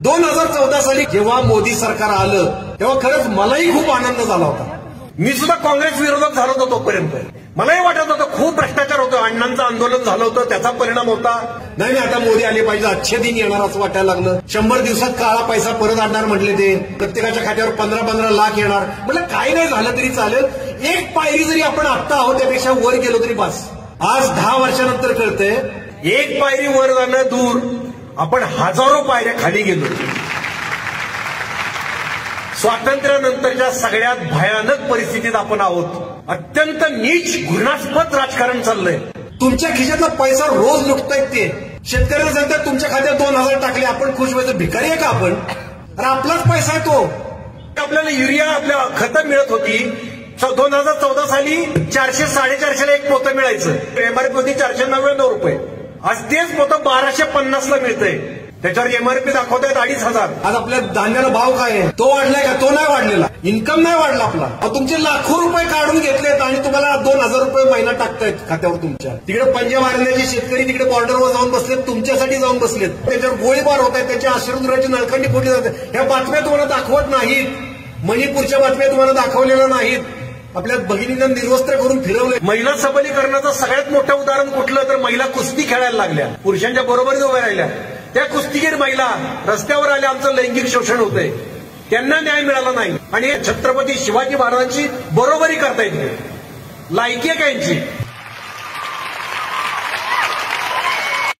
दोन हजार चौदा साली जेव्हा मोदी सरकार आलं तेव्हा खरंच मलाही खूप आनंद झाला होता. मी सुद्धा काँग्रेस विरोधक झालो होतो तोपर्यंत. मलाही वाटत होतं खूप भ्रष्टाचार होतो अण्णांचं आंदोलन झालं होतं त्याचा परिणाम होता. नाही नाही आता मोदी आले पाहिजे अच्छे दिन येणार असं वाटायला लागलं. शंभर दिवसात काळा पैसा परत आणणार म्हटले ते. प्रत्येकाच्या खात्यावर पंधरा पंधरा लाख येणार. म्हटलं काही नाही झालं तरी चालेल. एक पायरी जरी आपण आत्ता आहोत त्यापेक्षा वर गेलो तरी बस. आज दहा वर्षानंतर कळतंय एक पायरी वर जाणं दूर. आपण हजारो पायऱ्या खाली गेलो. स्वातंत्र्यानंतरच्या सगळ्यात भयानक परिस्थितीत आपण आहोत. अत्यंत नीच घृणास्पद राजकारण चाललंय. तुमच्या खिशातला पैसा रोज लुटतायत ते. शेतकऱ्यांना सांगतात तुमच्या खात्यात दोन हजार टाकले आपण खुश व्हायचं भिकारी आहे का आपण? अरे आपलाच पैसा आहे तो. आपल्याला युरिया आपल्या खतं मिळत होती. दोन हजार चौदा साली चारशे साडेचारशेला एक पोतं मिळायचं. एमआरपी होती चारशे नव्याण्णव रुपये. आज तेच मोठं बाराशे पन्नासला मिळतंय. त्याच्यावर एमआरपी दाखवतायत अडीच हजार. आज आपल्या धान्याला भाव काय आहे? तो वाढलाय का? तो नाही वाढलेला. इन्कम नाही वाढला आपला. तुमचे लाखो रुपये काढून घेतलेत आणि तुम्हाला दोन हजार रुपये महिना टाकतायत खात्यावर तुमच्या. तिकडे पंजाब हरियाणाचे शेतकरी तिकडे बॉर्डरवर जाऊन बसलेत तुमच्यासाठी जाऊन बसलेत. त्याच्यावर गोळीबार होत आहेत त्याच्या आश्रमगृहाची नळखंडी फोडली जाते. ह्या बातम्या तुम्हाला दाखवत नाहीत. मणिपूरच्या बातम्या तुम्हाला दाखवलेल्या नाहीत. आपल्या भगिनीनं निर्वस्त्र करून फिरवले महिला सबलीकरणाचं सगळ्यात मोठं उदाहरण कुठलं तर महिला कुस्ती खेळायला लागल्या. पुरुषांच्या बरोबरीच उभ्या राहिल्या. त्या कुस्तीगीर महिला रस्त्यावर आल्या आमचं लैंगिक शोषण होतंय. त्यांना न्याय मिळाला नाही. आणि छत्रपती शिवाजी महाराजांची बरोबरी करता येते लायकी आहे का यांची?